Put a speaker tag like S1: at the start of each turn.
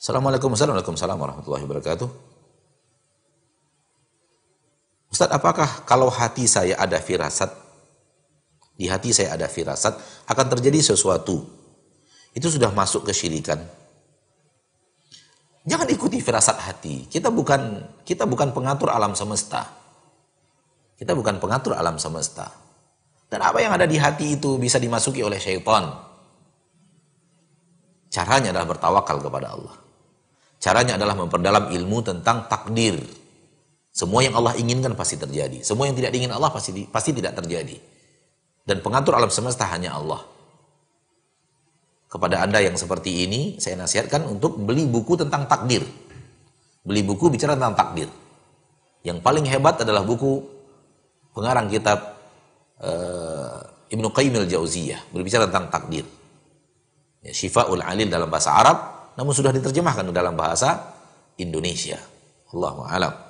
S1: Assalamualaikum Assalamualaikum warahmatullahi wabarakatuh. Ustaz, apakah kalau hati saya ada firasat, di hati saya ada firasat, akan terjadi sesuatu? Itu sudah masuk ke syirikan. Jangan ikuti firasat hati. Kita bukan kita bukan pengatur alam semesta. Kita bukan pengatur alam semesta. Dan apa yang ada di hati itu bisa dimasuki oleh syaitan. Caranya adalah bertawakal kepada Allah. Caranya adalah memperdalam ilmu tentang takdir. Semua yang Allah inginkan pasti terjadi. Semua yang tidak diingin Allah pasti pasti tidak terjadi. Dan pengatur alam semesta hanya Allah. Kepada Anda yang seperti ini, saya nasihatkan untuk beli buku tentang takdir. Beli buku bicara tentang takdir. Yang paling hebat adalah buku pengarang kitab uh, Ibnu Qayyim al-Jauziyah berbicara tentang takdir. Ya, Syifaul Alil dalam bahasa Arab, namun sudah diterjemahkan dalam bahasa Indonesia. Allahu a'lam.